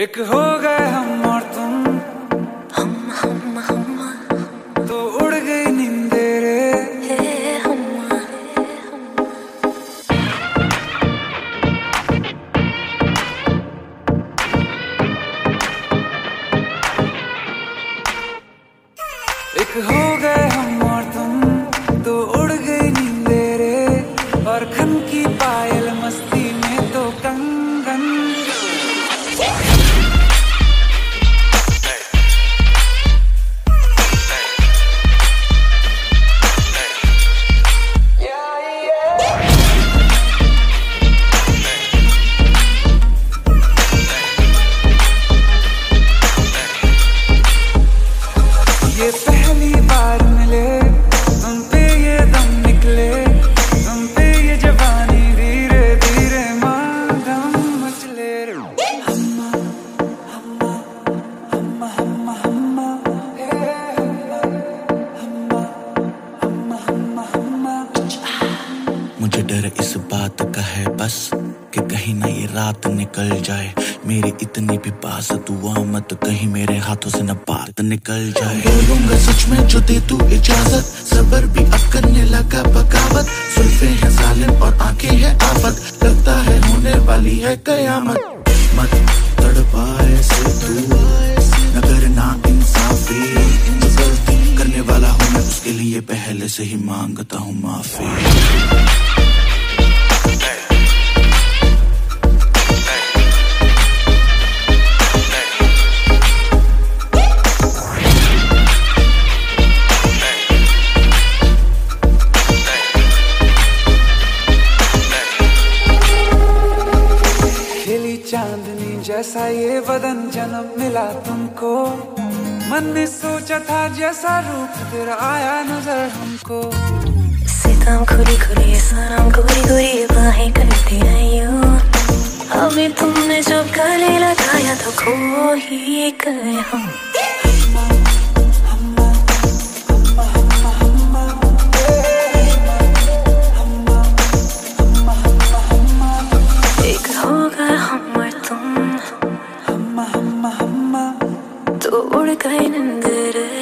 एक हो गए हम और तुम। हम हम हम। तो उड़ गई नींदे रे हम। एक हो गए मुझे डर इस बात का है बस कि कहीं ना ये रात निकल जाए। मेरी इतनी भी पास दुआ मत कहीं मेरे हाथों से न बात निकल जाए। बोलूँगा सच में जो दे तू इजाज़त। सबर भी अब करने लगा बगावत। सुल्फे हैं जालिम और आँखें हैं आफत। लगता है होने वाली है कयामत। मैं उसके लिए पहले से ही माँगता हूँ माफ़ी। चांदनी जैसा ये बदन जन्म मिला तुमको। मन ने सोचा था जैसा रूप तेरा आया नज़र हमको। सीताम खुरी खुरी सनम गोरी गोरी बाहें करते आयो अभी तुमने जो गले लगाया तो खो ही गए हम। 또 올가있는 그래